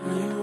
you